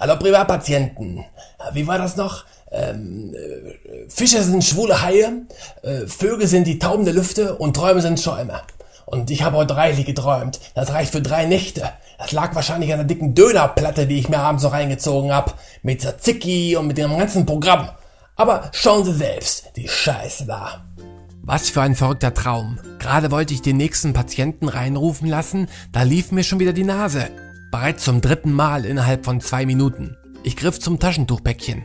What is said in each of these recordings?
Hallo Privatpatienten. Wie war das noch? Ähm, äh, Fische sind schwule Haie, äh, Vögel sind die Tauben der Lüfte und Träume sind Schäume. Und ich habe heute reichlich geträumt. Das reicht für drei Nächte. Das lag wahrscheinlich an der dicken Dönerplatte, die ich mir abends so reingezogen hab. Mit Tzatziki und mit dem ganzen Programm. Aber schauen Sie selbst, die Scheiße da. Was für ein verrückter Traum. Gerade wollte ich den nächsten Patienten reinrufen lassen, da lief mir schon wieder die Nase. Bereits zum dritten Mal innerhalb von zwei Minuten. Ich griff zum Taschentuchpäckchen.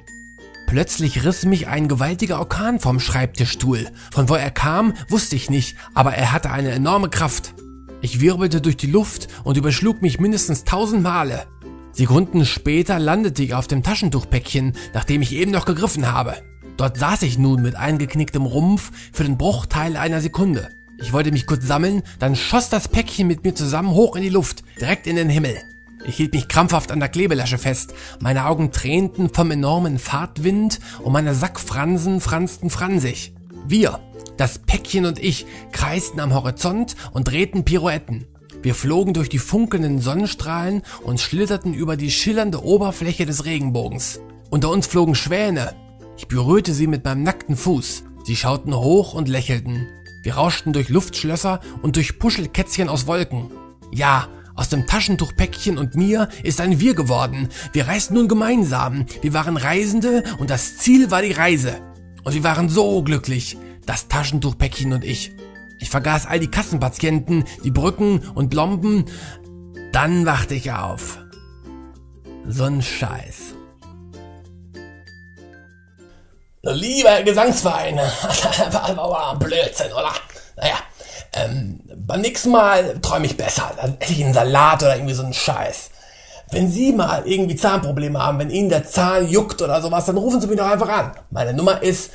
Plötzlich riss mich ein gewaltiger Orkan vom Schreibtischstuhl. Von wo er kam, wusste ich nicht, aber er hatte eine enorme Kraft. Ich wirbelte durch die Luft und überschlug mich mindestens tausend Male. Sekunden später landete ich auf dem Taschentuchpäckchen, nachdem ich eben noch gegriffen habe. Dort saß ich nun mit eingeknicktem Rumpf für den Bruchteil einer Sekunde. Ich wollte mich kurz sammeln, dann schoss das Päckchen mit mir zusammen hoch in die Luft, direkt in den Himmel. Ich hielt mich krampfhaft an der Klebelasche fest. Meine Augen tränten vom enormen Fahrtwind und meine Sackfransen fransten fransig. Wir, das Päckchen und ich, kreisten am Horizont und drehten Pirouetten. Wir flogen durch die funkelnden Sonnenstrahlen und schlitterten über die schillernde Oberfläche des Regenbogens. Unter uns flogen Schwäne. Ich berührte sie mit meinem nackten Fuß. Sie schauten hoch und lächelten. Wir rauschten durch Luftschlösser und durch Puschelkätzchen aus Wolken. Ja, aus dem Taschentuchpäckchen und mir ist ein Wir geworden. Wir reisten nun gemeinsam. Wir waren Reisende und das Ziel war die Reise. Und wir waren so glücklich, das Taschentuchpäckchen und ich. Ich vergaß all die Kassenpatienten, die Brücken und Blomben. Dann wachte ich auf. So ein Scheiß. Lieber Gesangsverein. Blödsinn, oder? Ähm, beim nächsten Mal träume ich besser. Dann esse ich einen Salat oder irgendwie so einen Scheiß. Wenn Sie mal irgendwie Zahnprobleme haben, wenn Ihnen der Zahn juckt oder sowas, dann rufen Sie mich doch einfach an. Meine Nummer ist